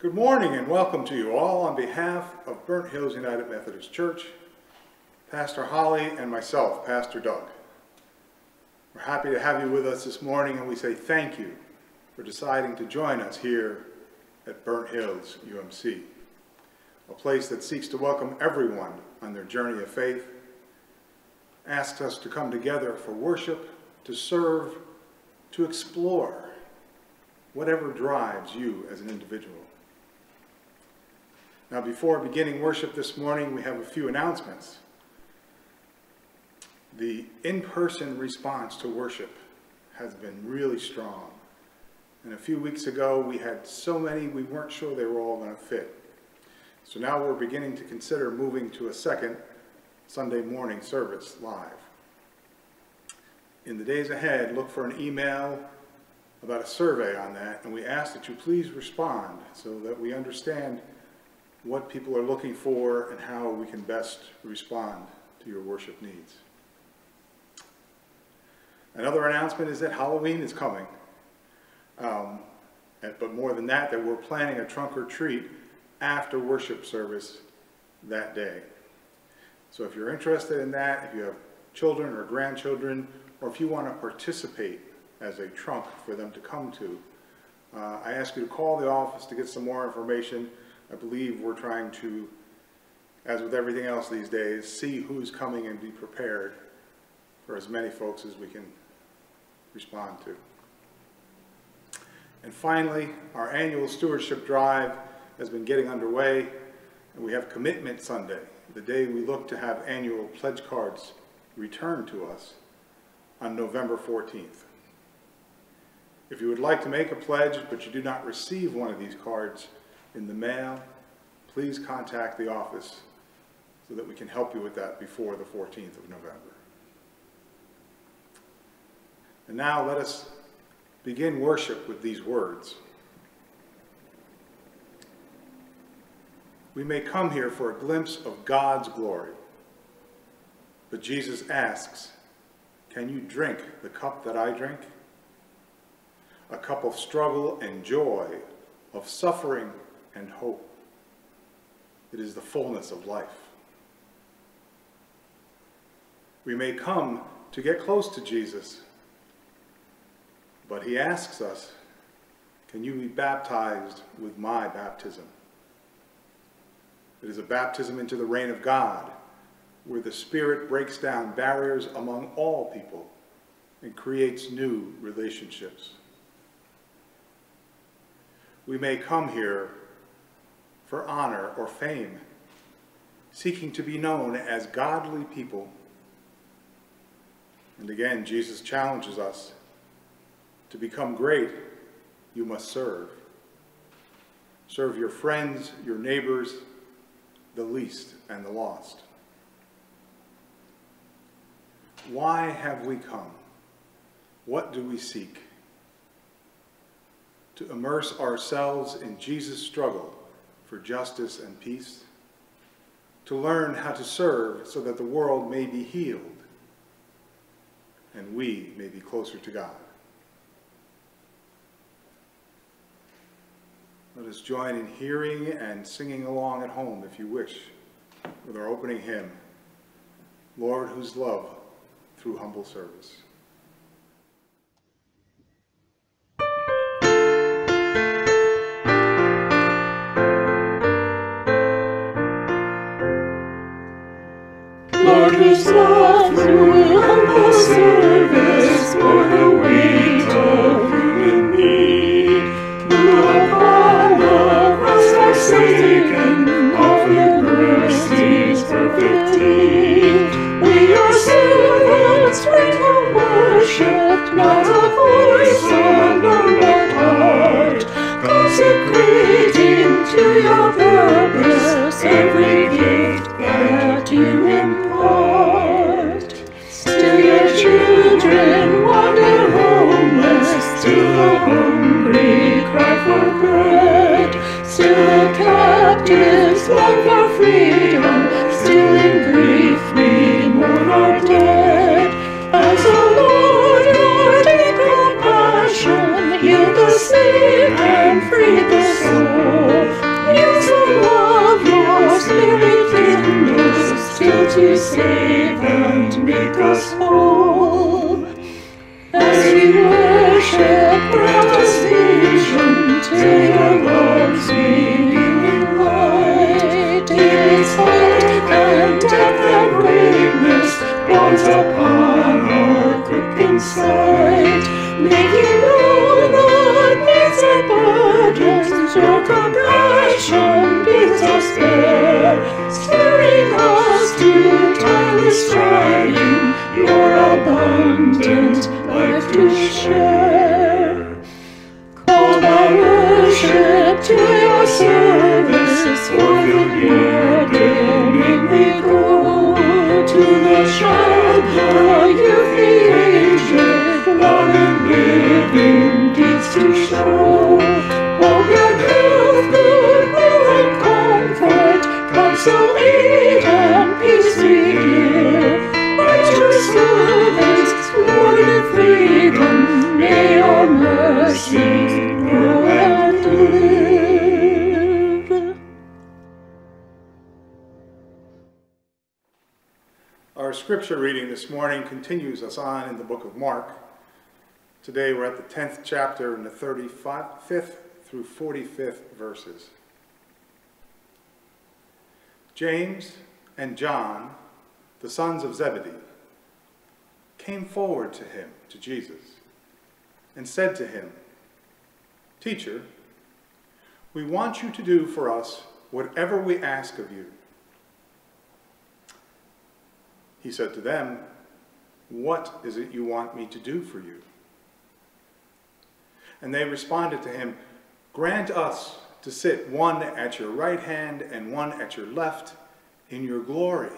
Good morning and welcome to you all on behalf of Burnt Hills United Methodist Church, Pastor Holly and myself, Pastor Doug. We're happy to have you with us this morning and we say thank you for deciding to join us here at Burnt Hills UMC, a place that seeks to welcome everyone on their journey of faith, asks us to come together for worship, to serve, to explore, whatever drives you as an individual. Now, before beginning worship this morning, we have a few announcements. The in-person response to worship has been really strong. And a few weeks ago, we had so many, we weren't sure they were all going to fit. So now we're beginning to consider moving to a second Sunday morning service live. In the days ahead, look for an email about a survey on that, and we ask that you please respond so that we understand what people are looking for and how we can best respond to your worship needs. Another announcement is that Halloween is coming. Um, but more than that, that we're planning a trunk or treat after worship service that day. So if you're interested in that, if you have children or grandchildren, or if you want to participate as a trunk for them to come to, uh, I ask you to call the office to get some more information. I believe we're trying to, as with everything else these days, see who's coming and be prepared for as many folks as we can respond to. And finally, our annual stewardship drive has been getting underway, and we have Commitment Sunday, the day we look to have annual pledge cards returned to us on November 14th. If you would like to make a pledge, but you do not receive one of these cards in the mail, please contact the office so that we can help you with that before the 14th of November. And now let us begin worship with these words. We may come here for a glimpse of God's glory, but Jesus asks, can you drink the cup that I drink? A cup of struggle and joy, of suffering and hope. It is the fullness of life. We may come to get close to Jesus, but he asks us, can you be baptized with my baptism? It is a baptism into the reign of God, where the Spirit breaks down barriers among all people and creates new relationships. We may come here for honor or fame, seeking to be known as godly people. And again, Jesus challenges us to become great, you must serve. Serve your friends, your neighbors, the least and the lost. Why have we come? What do we seek? To immerse ourselves in Jesus' struggle for justice and peace, to learn how to serve so that the world may be healed and we may be closer to God. Let us join in hearing and singing along at home, if you wish, with our opening hymn, Lord, whose love through humble service. Consecrating to your purpose every gift save and make us whole. Mark. Today we're at the 10th chapter in the 35th through 45th verses. James and John, the sons of Zebedee, came forward to him, to Jesus, and said to him, Teacher, we want you to do for us whatever we ask of you. He said to them, What is it you want me to do for you? And they responded to him, Grant us to sit one at your right hand and one at your left in your glory.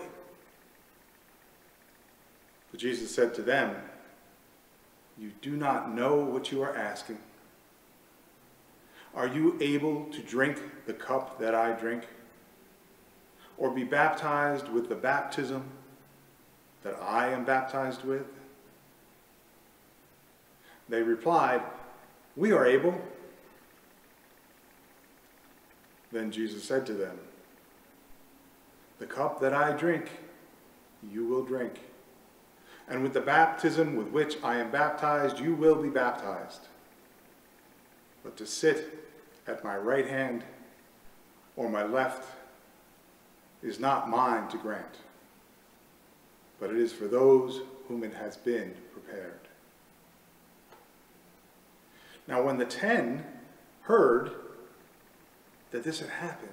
But Jesus said to them, You do not know what you are asking. Are you able to drink the cup that I drink? Or be baptized with the baptism that I am baptized with? They replied, We are able. Then Jesus said to them, The cup that I drink, you will drink. And with the baptism with which I am baptized, you will be baptized. But to sit at my right hand or my left is not mine to grant, but it is for those whom it has been prepared. Now, when the ten heard that this had happened,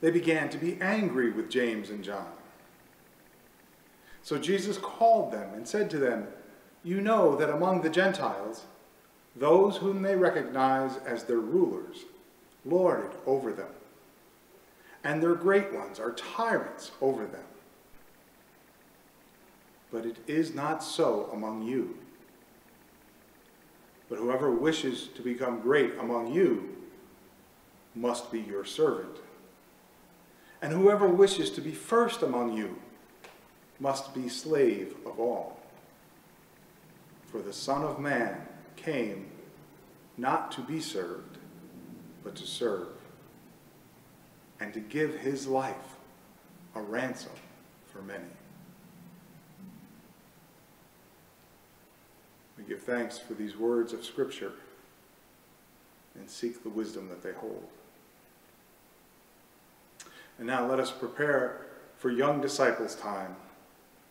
they began to be angry with James and John. So Jesus called them and said to them, You know that among the Gentiles, those whom they recognize as their rulers lord it over them, and their great ones are tyrants over them. But it is not so among you. But whoever wishes to become great among you must be your servant. And whoever wishes to be first among you must be slave of all. For the Son of Man came not to be served, but to serve, and to give his life a ransom for many. We give thanks for these words of Scripture and seek the wisdom that they hold. And now let us prepare for young disciples' time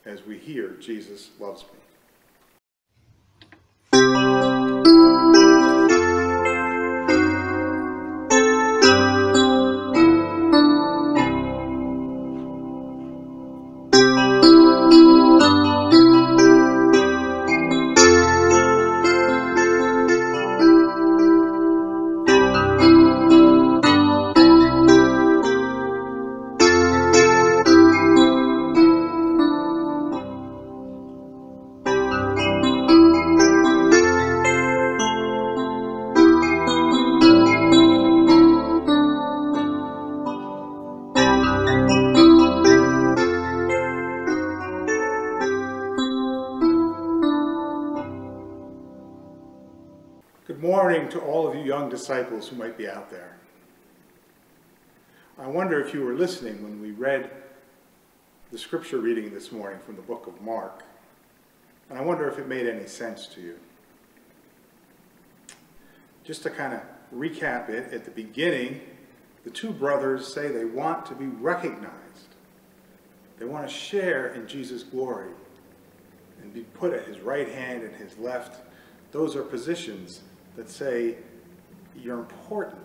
as we hear Jesus loves me. Who might be out there. I wonder if you were listening when we read the scripture reading this morning from the book of Mark, and I wonder if it made any sense to you. Just to kind of recap it, at the beginning, the two brothers say they want to be recognized. They want to share in Jesus' glory and be put at his right hand and his left. Those are positions that say you're important.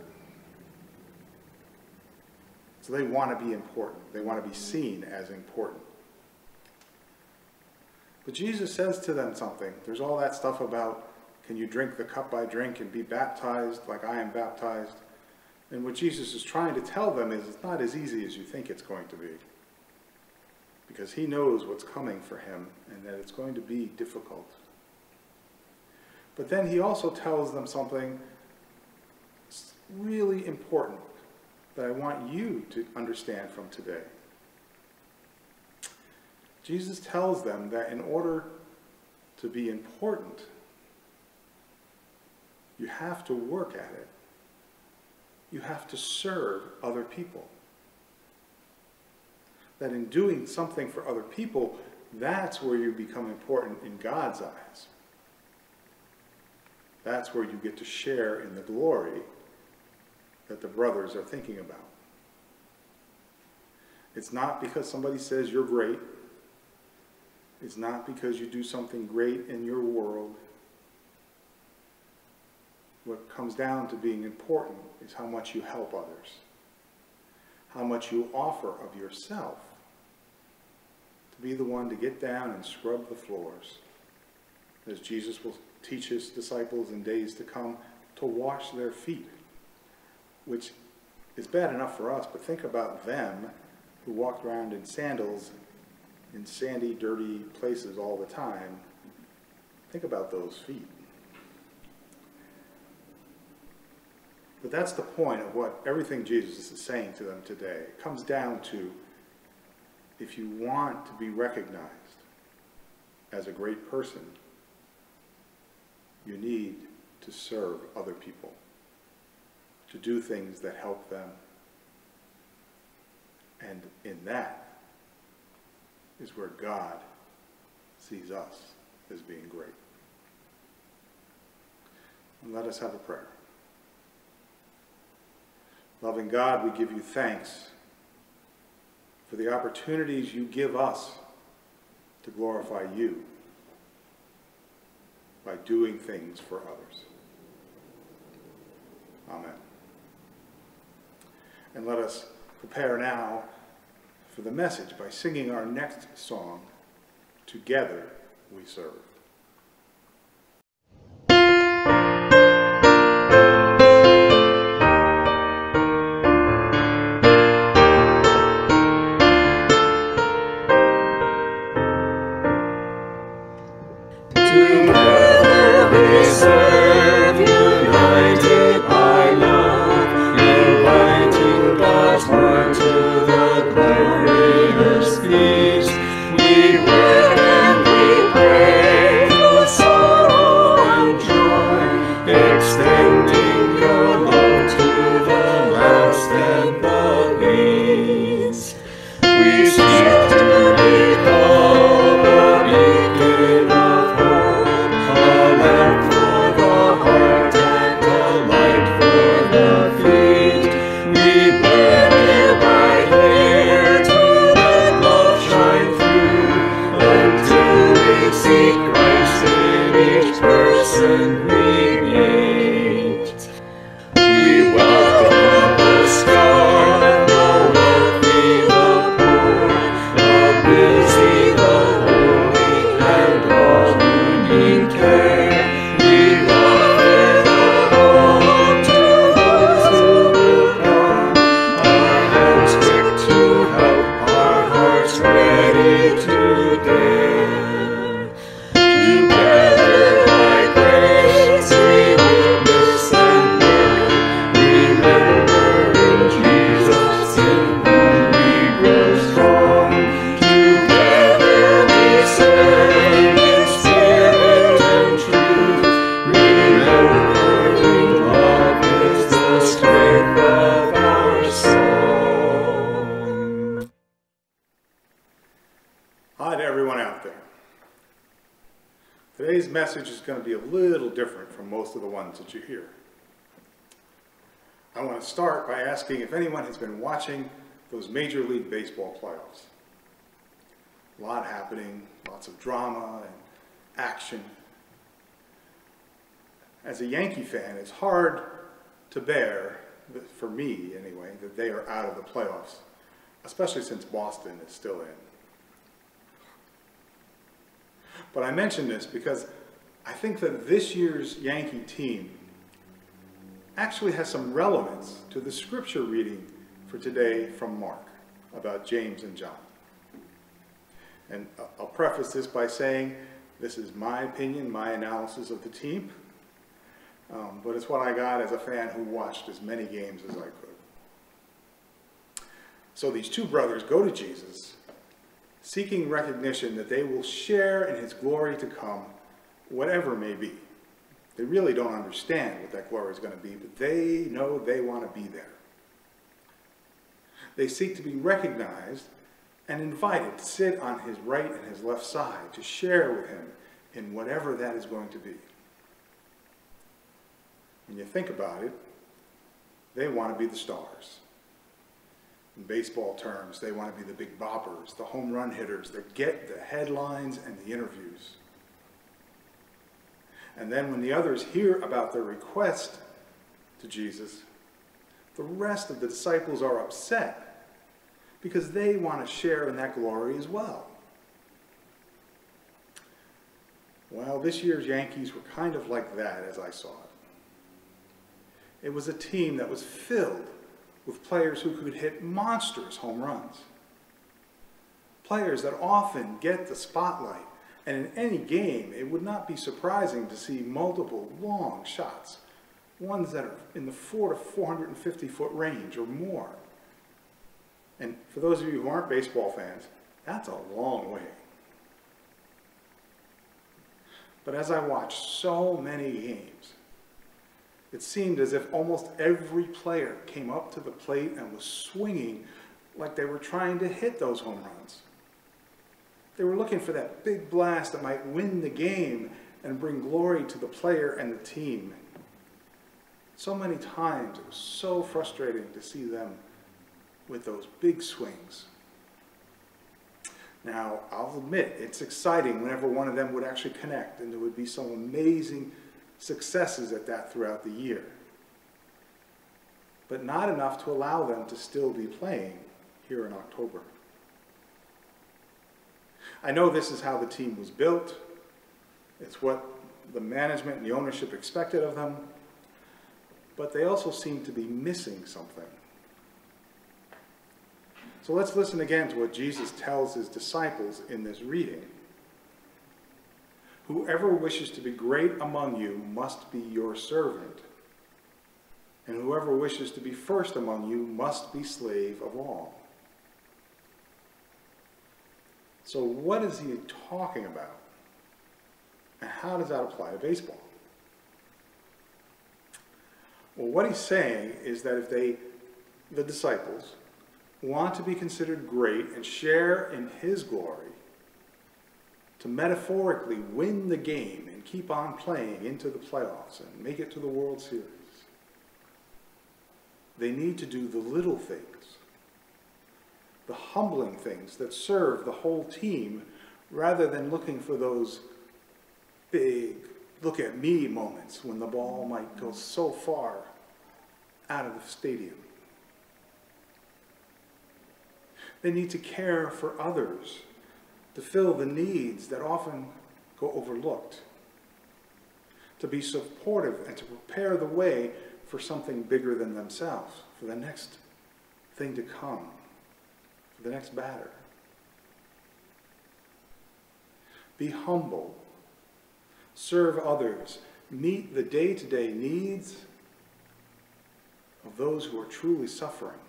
So they want to be important. They want to be seen as important. But Jesus says to them something. There's all that stuff about can you drink the cup I drink and be baptized like I am baptized? And what Jesus is trying to tell them is it's not as easy as you think it's going to be. Because he knows what's coming for him and that it's going to be difficult. But then he also tells them something really important that I want you to understand from today. Jesus tells them that in order to be important, you have to work at it. You have to serve other people. That in doing something for other people, that's where you become important in God's eyes. That's where you get to share in the glory that the brothers are thinking about. It's not because somebody says you're great. It's not because you do something great in your world. What comes down to being important is how much you help others, how much you offer of yourself to be the one to get down and scrub the floors, as Jesus will teach his disciples in days to come to wash their feet which is bad enough for us, but think about them who walked around in sandals in sandy, dirty places all the time. Think about those feet. But that's the point of what everything Jesus is saying to them today. It comes down to if you want to be recognized as a great person, you need to serve other people to do things that help them. And in that is where God sees us as being great. And let us have a prayer. Loving God, we give you thanks for the opportunities you give us to glorify you by doing things for others. Amen. And let us prepare now for the message by singing our next song, Together We Serve. Want to start by asking if anyone has been watching those Major League Baseball playoffs. A lot happening, lots of drama and action. As a Yankee fan, it's hard to bear, for me anyway, that they are out of the playoffs, especially since Boston is still in. But I mention this because I think that this year's Yankee team actually has some relevance to the scripture reading for today from Mark about James and John. And I'll preface this by saying this is my opinion, my analysis of the team, um, but it's what I got as a fan who watched as many games as I could. So these two brothers go to Jesus, seeking recognition that they will share in his glory to come, whatever may be. They really don't understand what that glory is going to be, but they know they want to be there. They seek to be recognized and invited to sit on his right and his left side to share with him in whatever that is going to be. When you think about it, they want to be the stars. In baseball terms, they want to be the big boppers, the home run hitters that get the headlines and the interviews. And then when the others hear about their request to Jesus, the rest of the disciples are upset because they want to share in that glory as well. Well, this year's Yankees were kind of like that as I saw it. It was a team that was filled with players who could hit monstrous home runs. Players that often get the spotlight and in any game, it would not be surprising to see multiple long shots, ones that are in the 4 to 450 foot range or more. And for those of you who aren't baseball fans, that's a long way. But as I watched so many games, it seemed as if almost every player came up to the plate and was swinging like they were trying to hit those home runs. They were looking for that big blast that might win the game and bring glory to the player and the team. So many times it was so frustrating to see them with those big swings. Now, I'll admit, it's exciting whenever one of them would actually connect, and there would be some amazing successes at that throughout the year. But not enough to allow them to still be playing here in October. I know this is how the team was built. It's what the management and the ownership expected of them. But they also seem to be missing something. So let's listen again to what Jesus tells his disciples in this reading. Whoever wishes to be great among you must be your servant. And whoever wishes to be first among you must be slave of all. So, what is he talking about? And how does that apply to baseball? Well, what he's saying is that if they, the disciples, want to be considered great and share in his glory, to metaphorically win the game and keep on playing into the playoffs and make it to the World Series, they need to do the little things the humbling things that serve the whole team rather than looking for those big look at me moments when the ball might go so far out of the stadium. They need to care for others, to fill the needs that often go overlooked, to be supportive and to prepare the way for something bigger than themselves, for the next thing to come the next batter. Be humble. Serve others. Meet the day to day needs of those who are truly suffering.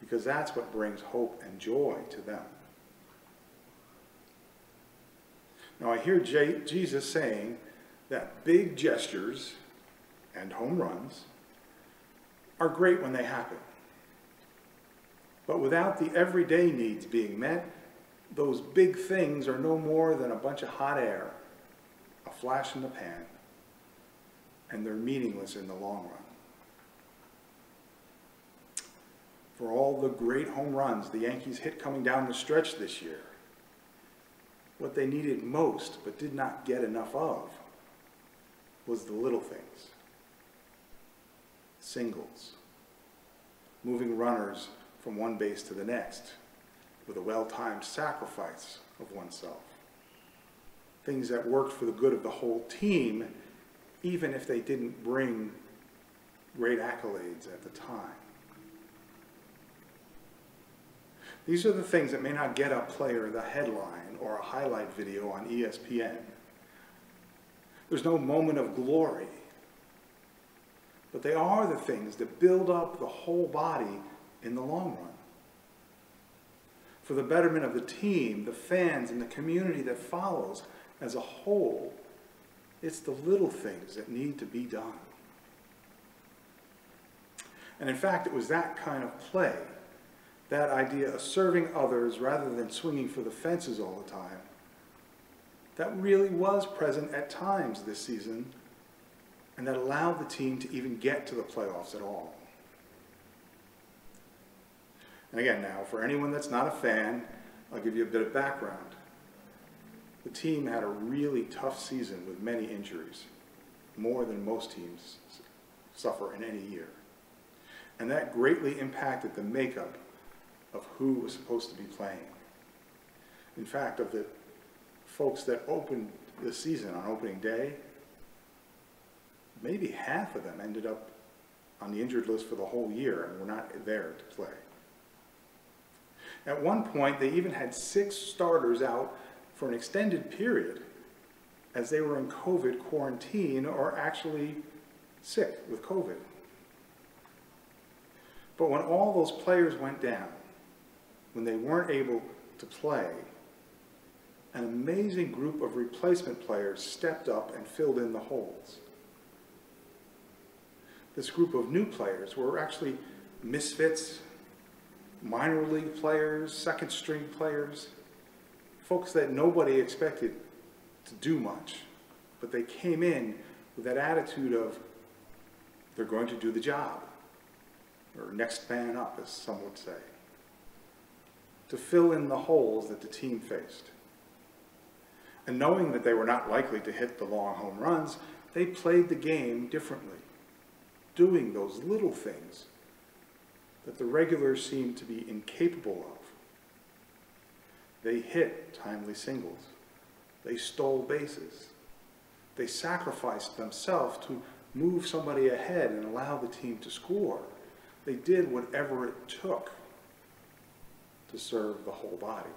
Because that's what brings hope and joy to them. Now, I hear J Jesus saying that big gestures and home runs are great when they happen. But without the everyday needs being met, those big things are no more than a bunch of hot air, a flash in the pan, and they're meaningless in the long run. For all the great home runs the Yankees hit coming down the stretch this year, what they needed most but did not get enough of was the little things. Singles, moving runners from one base to the next with a well-timed sacrifice of oneself. Things that worked for the good of the whole team, even if they didn't bring great accolades at the time. These are the things that may not get a player the headline or a highlight video on ESPN. There's no moment of glory. But they are the things that build up the whole body in the long run. For the betterment of the team, the fans, and the community that follows as a whole, it's the little things that need to be done. And in fact, it was that kind of play that idea of serving others rather than swinging for the fences all the time, that really was present at times this season and that allowed the team to even get to the playoffs at all. And again, now, for anyone that's not a fan, I'll give you a bit of background. The team had a really tough season with many injuries, more than most teams suffer in any year. And that greatly impacted the makeup of who was supposed to be playing. In fact, of the folks that opened the season on opening day, maybe half of them ended up on the injured list for the whole year and were not there to play. At one point, they even had six starters out for an extended period as they were in COVID quarantine or actually sick with COVID. But when all those players went down, when they weren't able to play, an amazing group of replacement players stepped up and filled in the holes. This group of new players were actually misfits, minor league players, second string players, folks that nobody expected to do much, but they came in with that attitude of they're going to do the job, or next man up, as some would say to fill in the holes that the team faced. And knowing that they were not likely to hit the long home runs, they played the game differently, doing those little things that the regulars seemed to be incapable of. They hit timely singles. They stole bases. They sacrificed themselves to move somebody ahead and allow the team to score. They did whatever it took to serve the whole body.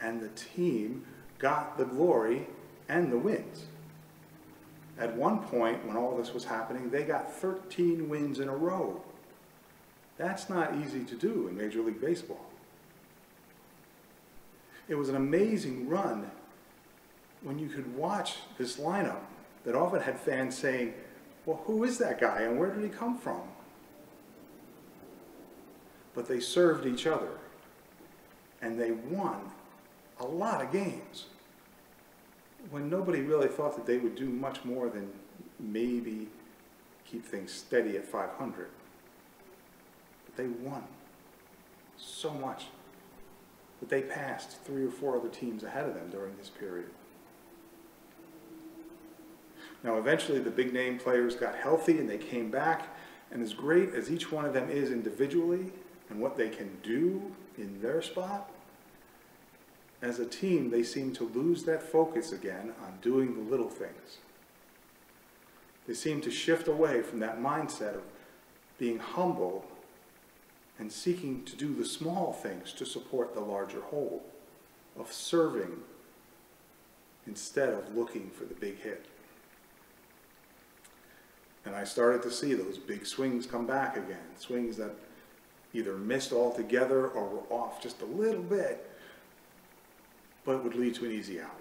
And the team got the glory and the wins. At one point, when all this was happening, they got 13 wins in a row. That's not easy to do in Major League Baseball. It was an amazing run when you could watch this lineup that often had fans saying, well, who is that guy and where did he come from? but they served each other. And they won a lot of games when nobody really thought that they would do much more than maybe keep things steady at 500. But they won so much that they passed three or four other teams ahead of them during this period. Now, eventually, the big name players got healthy and they came back. And as great as each one of them is individually, and what they can do in their spot, as a team, they seem to lose that focus again on doing the little things. They seem to shift away from that mindset of being humble and seeking to do the small things to support the larger whole, of serving instead of looking for the big hit. And I started to see those big swings come back again, swings that either missed altogether or were off just a little bit, but would lead to an easy out.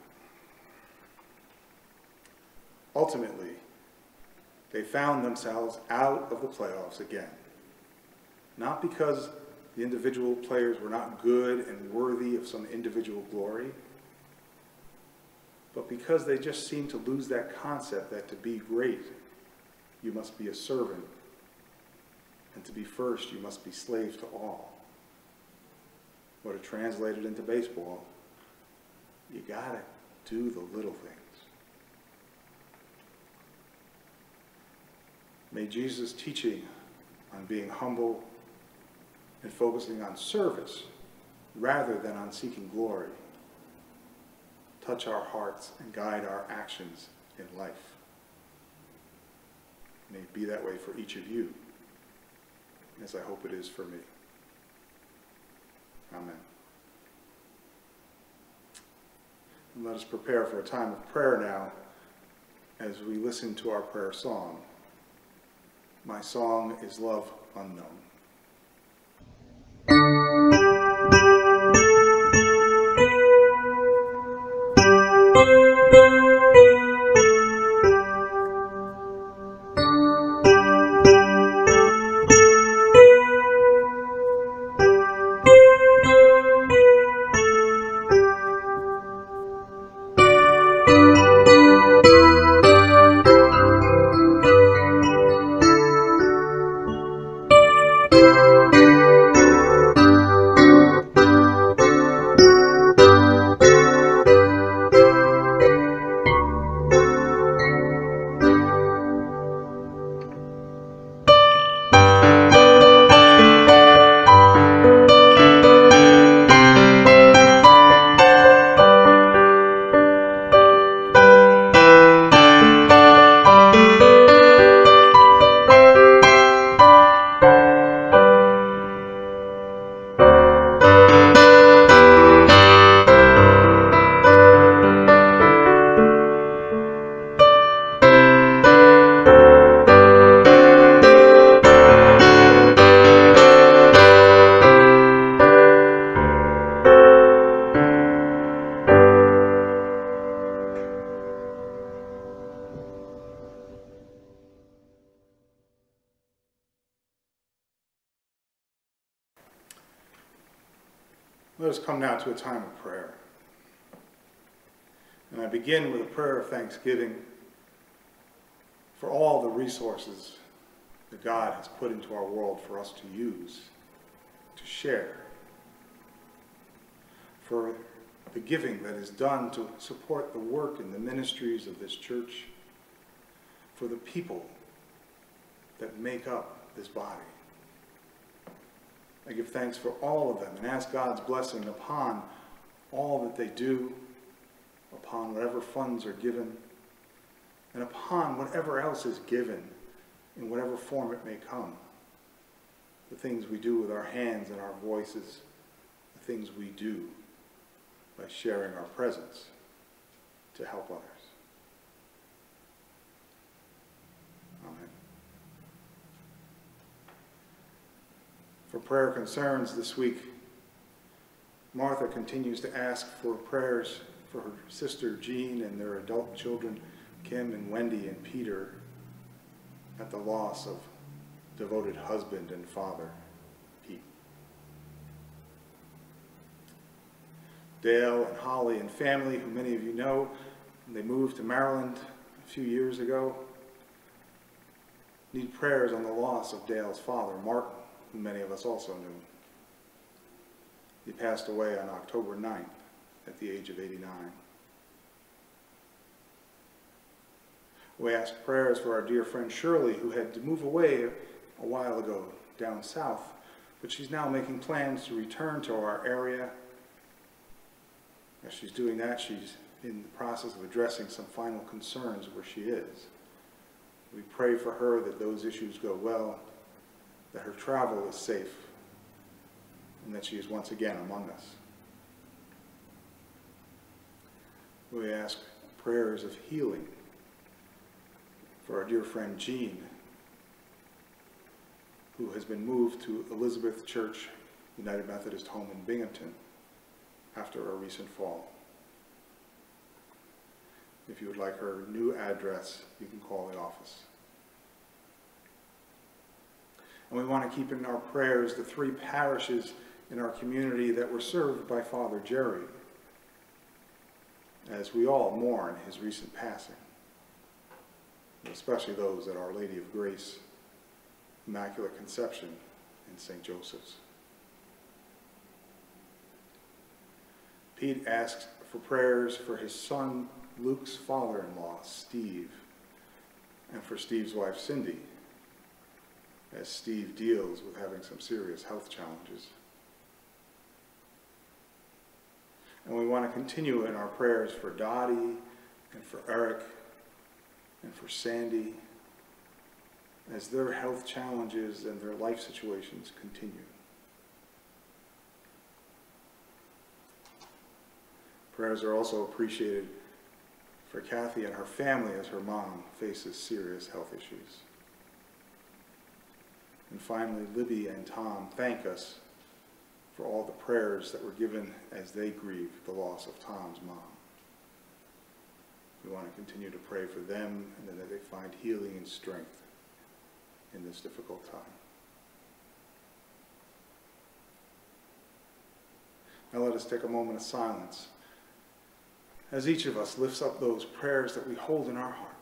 Ultimately, they found themselves out of the playoffs again. Not because the individual players were not good and worthy of some individual glory, but because they just seemed to lose that concept that to be great, you must be a servant, and to be first, you must be slave to all. What it translated into baseball, you gotta do the little things. May Jesus' teaching on being humble and focusing on service rather than on seeking glory touch our hearts and guide our actions in life. May it be that way for each of you, as I hope it is for me. Amen. And let us prepare for a time of prayer now as we listen to our prayer song. My song is Love Unknown. And I begin with a prayer of thanksgiving for all the resources that God has put into our world for us to use, to share, for the giving that is done to support the work and the ministries of this church, for the people that make up this body. I give thanks for all of them and ask God's blessing upon all that they do, upon whatever funds are given, and upon whatever else is given in whatever form it may come. The things we do with our hands and our voices, the things we do by sharing our presence to help others. Amen. For prayer concerns this week, Martha continues to ask for prayers for her sister Jean and their adult children, Kim and Wendy and Peter, at the loss of devoted husband and father, Pete. Dale and Holly and family, who many of you know, they moved to Maryland a few years ago, need prayers on the loss of Dale's father, Martin who many of us also knew. He passed away on October 9th at the age of 89. We ask prayers for our dear friend Shirley, who had to move away a while ago down south, but she's now making plans to return to our area. As she's doing that, she's in the process of addressing some final concerns where she is. We pray for her that those issues go well that her travel is safe, and that she is once again among us. We ask prayers of healing for our dear friend Jean, who has been moved to Elizabeth Church United Methodist Home in Binghamton after a recent fall. If you would like her new address, you can call the office. And we want to keep in our prayers the three parishes in our community that were served by Father Jerry, as we all mourn his recent passing, especially those at Our Lady of Grace, Immaculate Conception, and St. Joseph's. Pete asks for prayers for his son Luke's father-in-law, Steve, and for Steve's wife, Cindy, as Steve deals with having some serious health challenges. And we want to continue in our prayers for Dottie and for Eric and for Sandy as their health challenges and their life situations continue. Prayers are also appreciated for Kathy and her family as her mom faces serious health issues. And finally, Libby and Tom thank us for all the prayers that were given as they grieve the loss of Tom's mom. We want to continue to pray for them and that they find healing and strength in this difficult time. Now let us take a moment of silence as each of us lifts up those prayers that we hold in our hearts.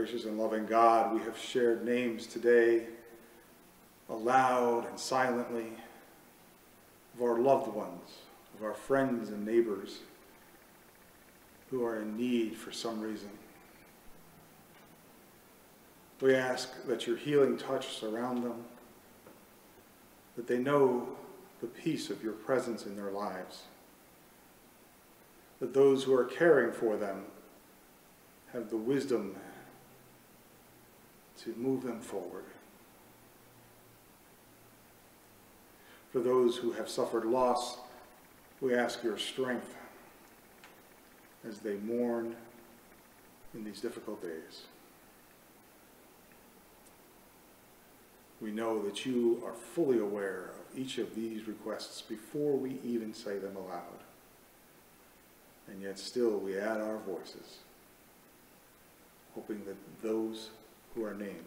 Gracious and loving God, we have shared names today aloud and silently of our loved ones, of our friends and neighbors who are in need for some reason. We ask that your healing touch surround them, that they know the peace of your presence in their lives, that those who are caring for them have the wisdom to move them forward. For those who have suffered loss, we ask your strength as they mourn in these difficult days. We know that you are fully aware of each of these requests before we even say them aloud. And yet still we add our voices, hoping that those who are named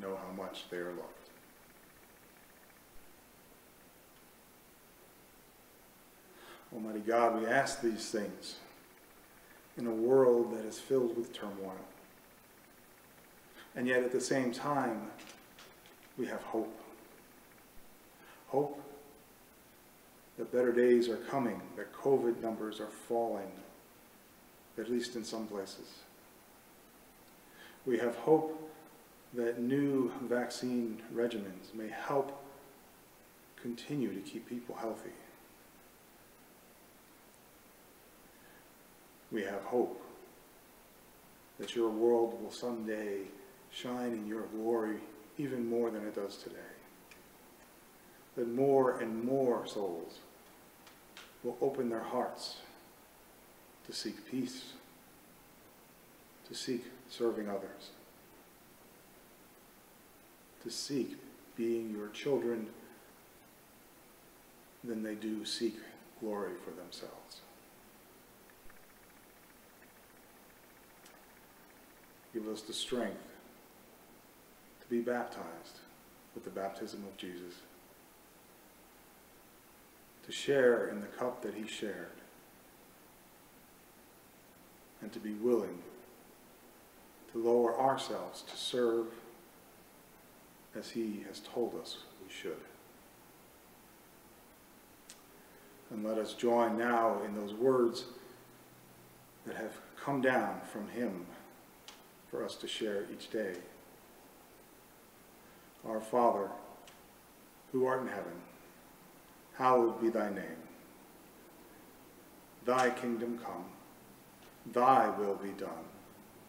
know how much they are loved. Almighty God, we ask these things in a world that is filled with turmoil. And yet at the same time, we have hope. Hope that better days are coming, that COVID numbers are falling, at least in some places. We have hope that new vaccine regimens may help continue to keep people healthy. We have hope that your world will someday shine in your glory even more than it does today. That more and more souls will open their hearts to seek peace, to seek serving others, to seek being your children than they do seek glory for themselves. Give us the strength to be baptized with the baptism of Jesus, to share in the cup that he shared, and to be willing lower ourselves to serve as he has told us we should. And let us join now in those words that have come down from him for us to share each day. Our Father, who art in heaven, hallowed be thy name. Thy kingdom come, thy will be done,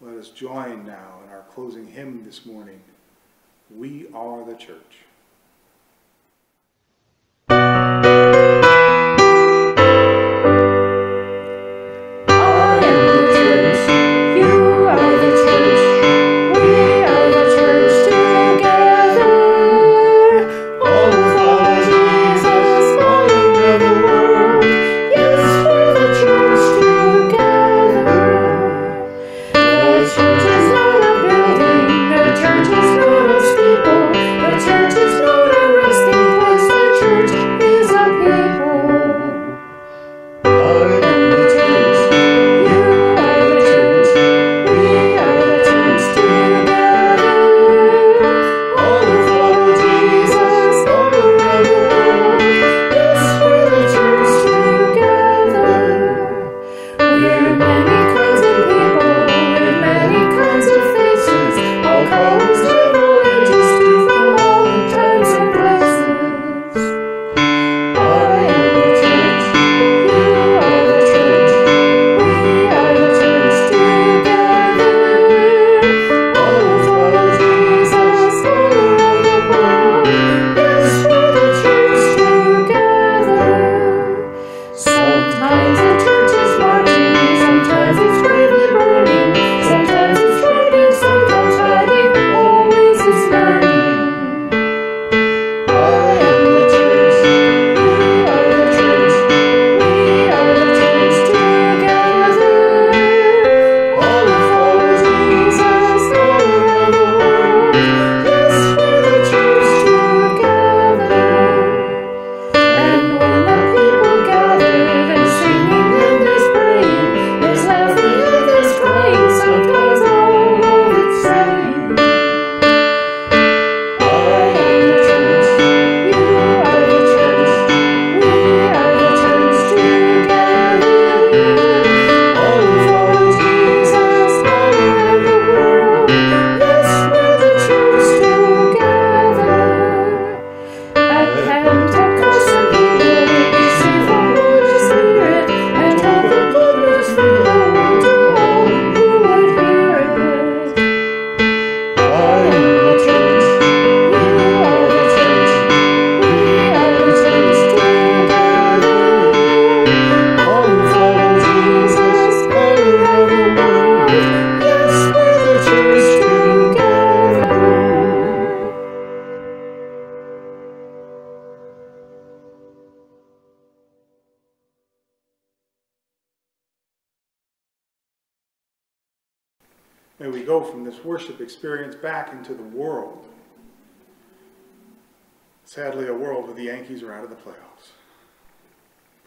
Let us join now in our closing hymn this morning. We are the church. May we go from this worship experience back into the world. Sadly, a world where the Yankees are out of the playoffs,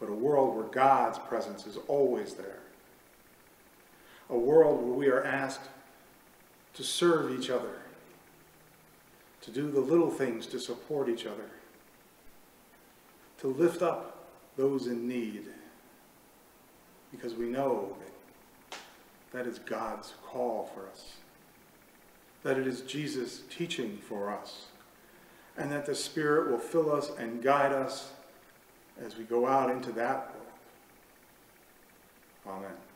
but a world where God's presence is always there. A world where we are asked to serve each other, to do the little things to support each other, to lift up those in need, because we know that that is God's call for us. That it is Jesus' teaching for us. And that the Spirit will fill us and guide us as we go out into that world. Amen.